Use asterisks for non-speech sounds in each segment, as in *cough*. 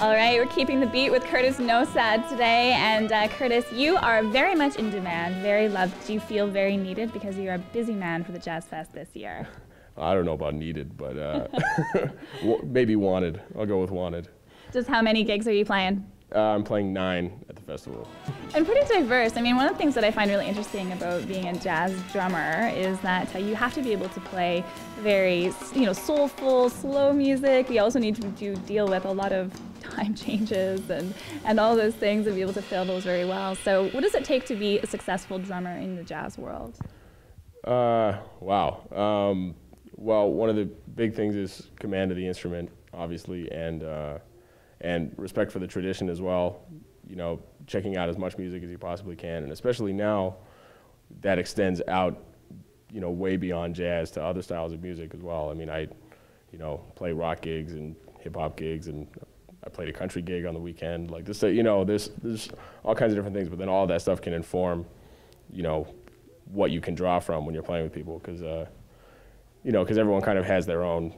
All right, we're keeping the beat with Curtis Nowosad today. And uh, Curtis, you are very much in demand, very loved. Do you feel very needed because you're a busy man for the Jazz Fest this year? I don't know about needed, but uh, *laughs* maybe wanted. I'll go with wanted. Just how many gigs are you playing? Uh, I'm playing nine at the festival. And pretty diverse. I mean, one of the things that I find really interesting about being a jazz drummer is that uh, you have to be able to play very, you know, soulful, slow music. You also need to do, deal with a lot of *laughs* time changes and, and all those things and be able to fill those very well. So, what does it take to be a successful drummer in the jazz world? Uh, wow. Um, well, one of the big things is command of the instrument, obviously, and uh, and respect for the tradition as well. You know, checking out as much music as you possibly can, and especially now, that extends out, you know, way beyond jazz to other styles of music as well. I mean, I, you know, play rock gigs and hip hop gigs, and I played a country gig on the weekend. Like this, you know, there's there's all kinds of different things, but then all that stuff can inform, you know, what you can draw from when you're playing with people, because. Uh, you know, because everyone kind of has their own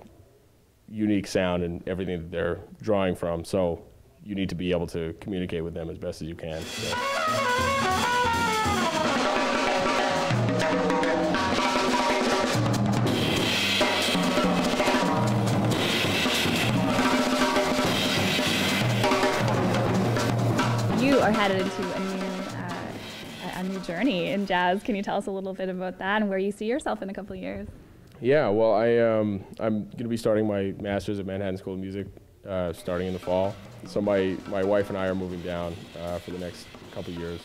unique sound and everything that they're drawing from. So you need to be able to communicate with them as best as you can. So. You are headed into a new, uh, a new journey in jazz. Can you tell us a little bit about that and where you see yourself in a couple of years? Yeah, well, I um, I'm going to be starting my master's at Manhattan School of Music uh, starting in the fall. So my my wife and I are moving down uh, for the next couple years,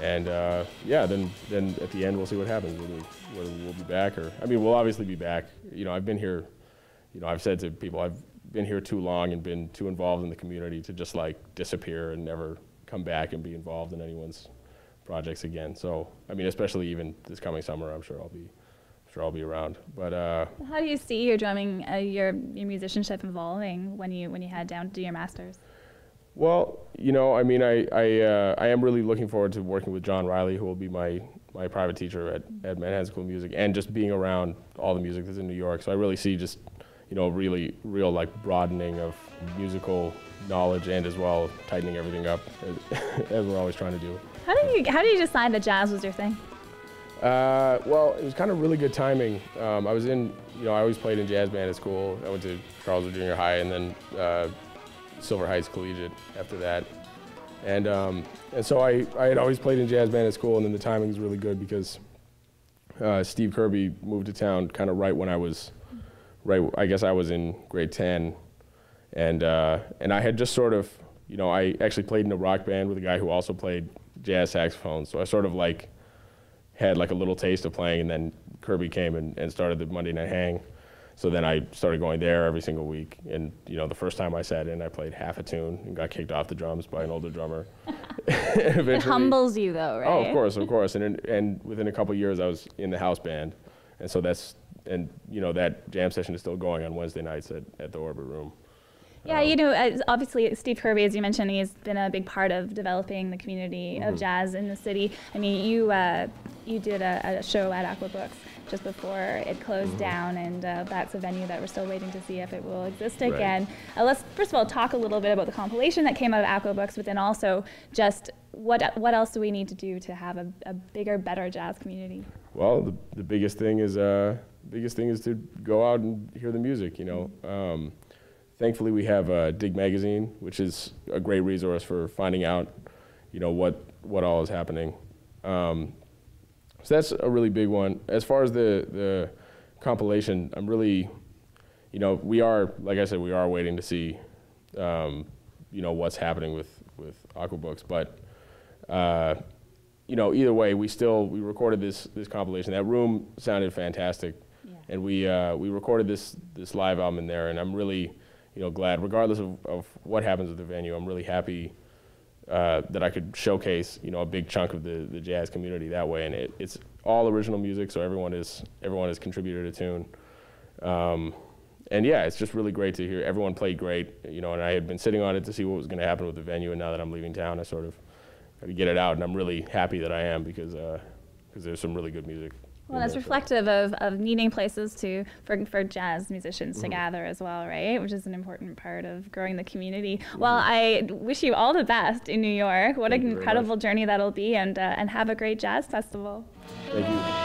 and uh, yeah, then then at the end we'll see what happens. Whether, whether we'll be back or I mean we'll obviously be back. You know, I've been here. You know, I've said to people I've been here too long and been too involved in the community to just like disappear and never come back and be involved in anyone's projects again. So I mean, especially even this coming summer, I'm sure I'll be sure I'll be around. But uh, how do you see your drumming, uh, your your musicianship evolving when you when you head down to do your masters? Well, you know, I mean, I I, uh, I am really looking forward to working with John Riley, who will be my my private teacher at, at Manhattan School of Music, and just being around all the music that's in New York. So I really see just you know really real like broadening of musical knowledge and as well tightening everything up *laughs* as we're always trying to do. How did you how did you decide that jazz was your thing? Uh, well, it was kind of really good timing. Um, I was in, you know, I always played in jazz band at school. I went to Charleswood Junior High and then uh, Silver Heights Collegiate after that. And, um, and so I, I had always played in jazz band at school, and then the timing was really good because uh, Steve Kirby moved to town kind of right when I was, right, I guess I was in grade 10. And, uh, and I had just sort of, you know, I actually played in a rock band with a guy who also played jazz saxophone. So I sort of like, had like a little taste of playing, and then Kirby came and, and started the Monday Night Hang. So then I started going there every single week. And you know, the first time I sat in, I played half a tune and got kicked off the drums by an older drummer. *laughs* it humbles you, though, right? Oh, of course, of course. And in, and within a couple years, I was in the house band, and so that's and you know that jam session is still going on Wednesday nights at, at the Orbit Room. Yeah, you know, obviously Steve Kirby, as you mentioned, he's been a big part of developing the community mm-hmm. of jazz in the city. I mean, you uh, you did a, a, show at Aqua Books just before it closed mm-hmm. down, and uh, that's a venue that we're still waiting to see if it will exist right. again. Uh, let's first of all talk a little bit about the compilation that came out of Aqua Books, but then also just what what else do we need to do to have a, a bigger, better jazz community? Well, the, the biggest thing is uh, biggest thing is to go out and hear the music. You know. Um, thankfully we have uh, Dig Magazine, which is a great resource for finding out, you know, what, what all is happening. Um, so that's a really big one. As far as the, the compilation, I'm really, you know, we are, like I said, we are waiting to see, um, you know, what's happening with, with Aquabooks. But, uh, you know, either way, we still, we recorded this, this compilation. That room sounded fantastic. Yeah. And we, uh, we recorded this, this live album in there, and I'm really, you know, glad, regardless of, of what happens with the venue, I'm really happy uh, that I could showcase, you know, a big chunk of the, the jazz community that way. And it, it's all original music, so everyone is everyone has contributed a tune. Um, and yeah, it's just really great to hear. Everyone played great, you know, and I had been sitting on it to see what was going to happen with the venue, and now that I'm leaving town, I sort of got to get it out, and I'm really happy that I am because because uh, there's some really good music Well, that's reflective of, of needing places to for, for jazz musicians to Mhm. gather as well, right? Which is an important part of growing the community. Well, I wish you all the best in New York. What Thank an incredible journey that'll be, and uh, and have a great jazz festival. Thank you.